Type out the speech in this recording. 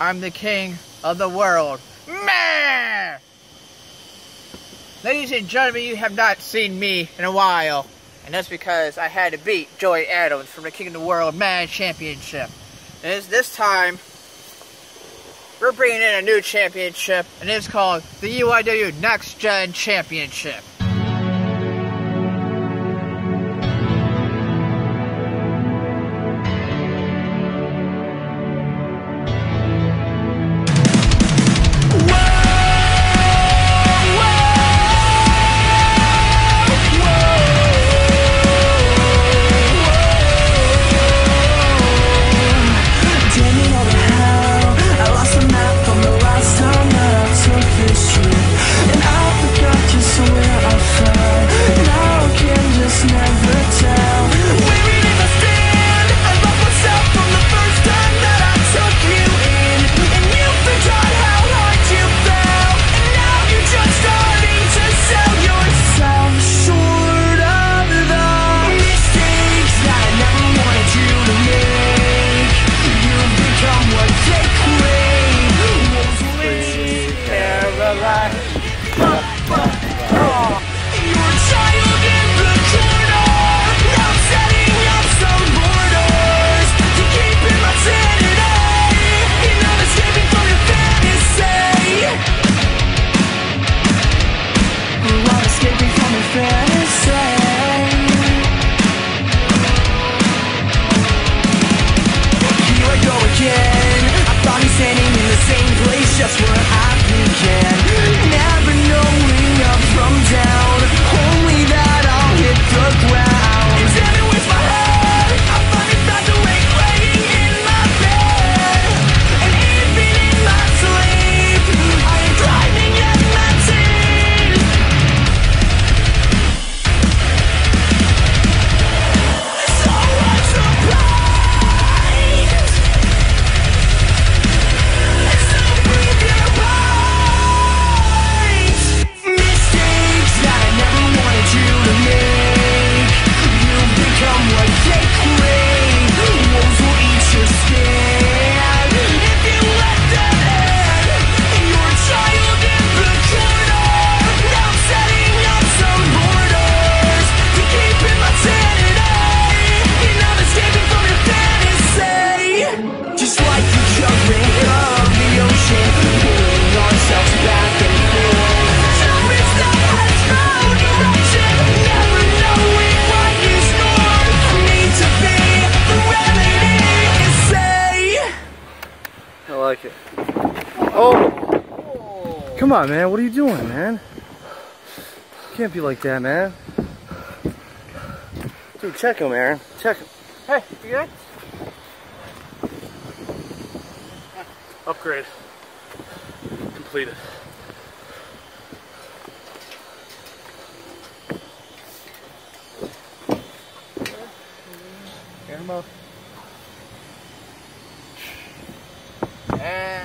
I'm the king of the world. Meh! Ladies and gentlemen, you have not seen me in a while. And that's because I had to beat Joey Adams from the King of the World Man Championship. And this, this time, we're bringing in a new championship, and it's called the UYW Next Gen Championship. Come on, man. What are you doing, man? can't be like that, man. Dude, check him, Aaron. Check him. Hey, you good? Upgrade. Completed. Get him up. And